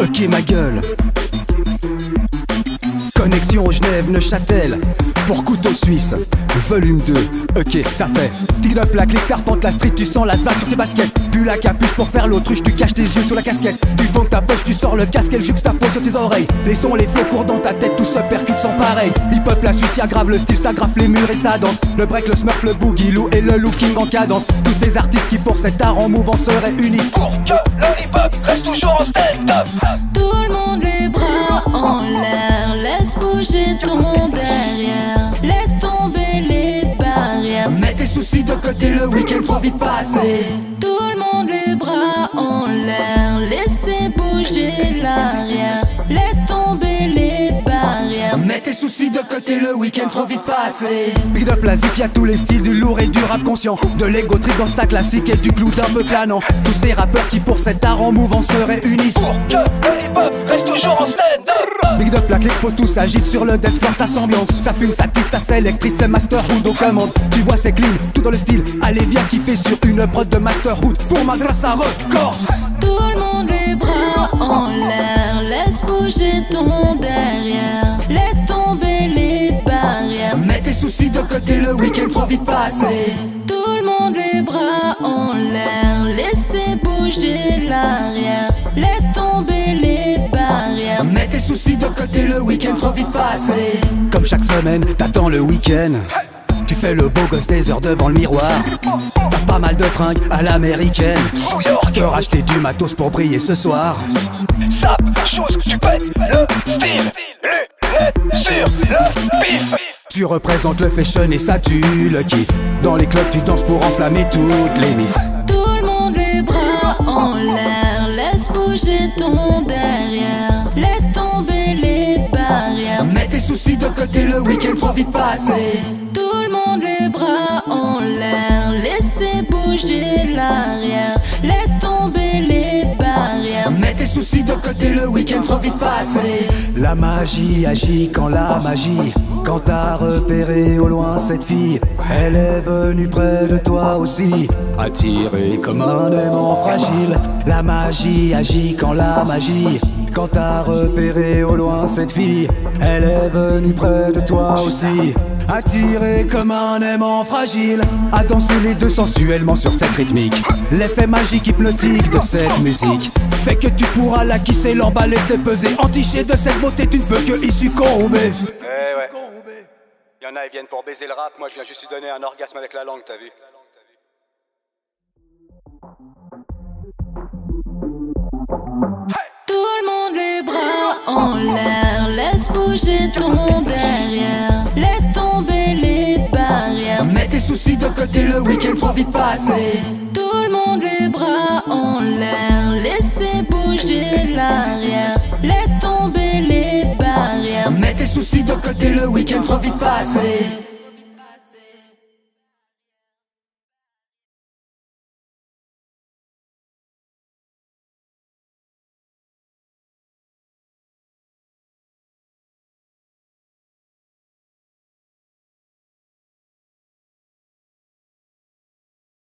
Ok ma gueule Connexion Genève, Neuchâtel. Pour couteau suisse Volume 2 Ok ça fait. Tic up la clique t'arpentes la street Tu sens la zvague sur tes baskets. Puis la capuche pour faire l'autruche Tu caches tes yeux sous la casquette. Tu fonds ta poche Tu sors le casque Et le juxtapose sur tes oreilles. Les sons les flots courent dans ta tête Tout se percute sans pareil. Hip hop la Suisse aggrave le style Ça graffe les murs et ça danse. Le break, le smurf, le boogie Lou et le looking en cadence. Tous ces artistes qui pour cet art en mouvement se réunissent. Pour que le hip hop reste toujours en stand-up. Tout le monde les bras en l'air, laisse bouger ton derrière, laisse tomber les barrières. Mets tes soucis de côté Le week-end trop vite passé. Tout le monde les bras en l'air, laissez bouger l'arrière, laisse tomber les barrières. Mets tes soucis de côté, le week-end trop vite passé. Big up la zik, y'a tous les styles, du lourd et du rap conscient. De l'ego trip dans sta classique et du clou d'un peu planant. Tous ces rappeurs qui pour cet art en mouvant se réunissent. Pour que le reste toujours en stand-up Big up la clique, faut tout s'agite sur le dance floor, ça s'ambiance. Ça fume, ça tisse, ça s'électrise, c'est Masterhood aux commandes. Tu vois, c'est clean, tout dans le style. Allez, viens kiffer sur une prod de Masterhood pour Madrasa Records. Tout le monde les bras en l'air, laisse bouger ton derrière, Mets tes soucis de côté, le week-end trop vite passé. Tout le monde les bras en l'air, laissez bouger l'arrière, laisse tomber les barrières. Mets tes soucis de côté, le week-end trop vite passé. Comme chaque semaine, t'attends le week-end. Tu fais le beau gosse des heures devant le miroir. T'as pas mal de fringues à l'américaine. Te racheter du matos pour briller ce soir. Sap, chose, tu pètes le style Lunettes sur le pif Tu représentes le fashion et ça tue le kiff. Dans les clubs, tu danses pour enflammer toutes les miss. Tout le monde les bras en l'air, laisse bouger ton derrière, laisse tomber les barrières. Mets tes soucis de côté, le week-end trop vite passé. Tout le monde les bras en l'air, laissez bouger l'arrière, laisse tomber soucis de côté, le week-end trop vite passé. La magie agit quand la magie. Quand t'as repéré au loin cette fille, elle est venue près de toi aussi. Attirée comme un aimant fragile. La magie agit quand la magie. Quand t'as repéré au loin cette fille, elle est venue près de toi aussi. Attiré comme un aimant fragile, à danser les deux sensuellement sur cette rythmique. L'effet magique hypnotique de cette musique fait que tu pourras la kisser, l'emballer, c'est peser. Entiché de cette beauté, tu ne peux que y succomber. Eh ouais. Y'en a, ils viennent pour baiser le rap. Moi, je viens juste lui donner un orgasme avec la langue, t'as vu Tout le monde les bras en l'air, laisse bouger ton derrière, laisse tomber les barrières. Mets tes soucis de côté, le week-end trop vite passé. Tout le monde les bras en l'air, bouger l'arrière, laisse tomber les barrières. Mets tes soucis de côté, le week-end trop vite passé.